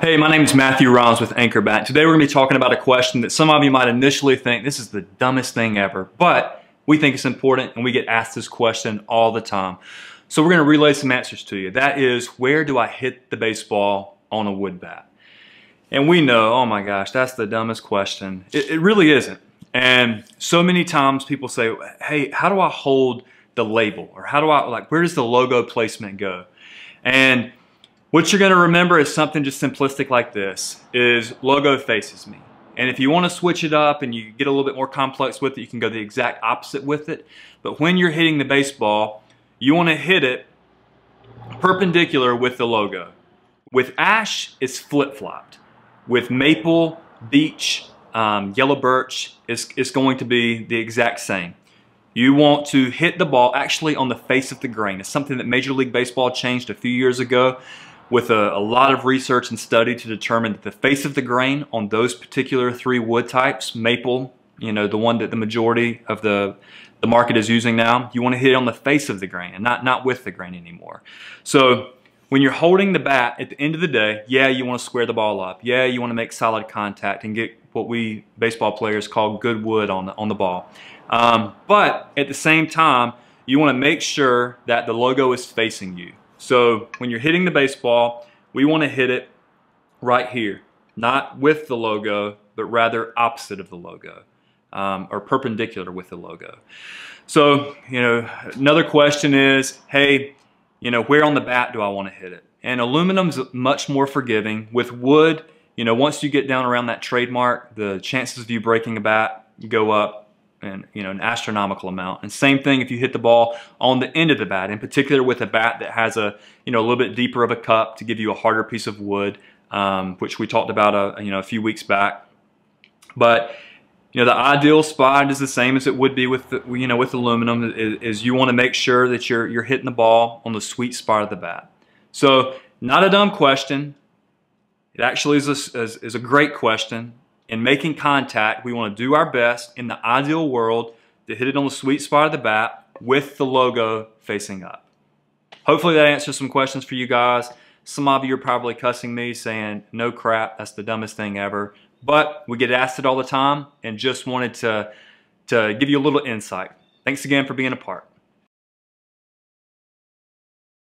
Hey, my name is Matthew Rollins with Anchor Bat. Today we're going to be talking about a question that some of you might initially think this is the dumbest thing ever, but we think it's important and we get asked this question all the time. So we're going to relay some answers to you. That is, where do I hit the baseball on a wood bat? And we know, oh my gosh, that's the dumbest question. It, it really isn't. And so many times people say, hey, how do I hold the label? Or how do I, like, where does the logo placement go? And what you're going to remember is something just simplistic like this, is logo faces me. And if you want to switch it up and you get a little bit more complex with it, you can go the exact opposite with it. But when you're hitting the baseball, you want to hit it perpendicular with the logo. With ash, it's flip-flopped. With maple, beech, um, yellow birch, it's, it's going to be the exact same. You want to hit the ball actually on the face of the grain. It's something that Major League Baseball changed a few years ago with a, a, lot of research and study to determine that the face of the grain on those particular three wood types, maple, you know, the one that the majority of the, the market is using now, you want to hit it on the face of the grain and not, not with the grain anymore. So when you're holding the bat at the end of the day, yeah, you want to square the ball up. Yeah, you want to make solid contact and get what we baseball players call good wood on the, on the ball. Um, but at the same time, you want to make sure that the logo is facing you. So when you're hitting the baseball, we want to hit it right here, not with the logo, but rather opposite of the logo, um, or perpendicular with the logo. So, you know, another question is, hey, you know, where on the bat do I want to hit it? And aluminum's much more forgiving. With wood, you know, once you get down around that trademark, the chances of you breaking a bat go up and you know an astronomical amount. And same thing if you hit the ball on the end of the bat, in particular with a bat that has a you know a little bit deeper of a cup to give you a harder piece of wood, um, which we talked about a you know a few weeks back. But you know the ideal spot is the same as it would be with the, you know with aluminum is, is you want to make sure that you're you're hitting the ball on the sweet spot of the bat. So not a dumb question. It actually is a, is, is a great question in making contact, we want to do our best in the ideal world to hit it on the sweet spot of the bat with the logo facing up. Hopefully that answers some questions for you guys. Some of you are probably cussing me saying, no crap, that's the dumbest thing ever. But we get asked it all the time and just wanted to, to give you a little insight. Thanks again for being a part.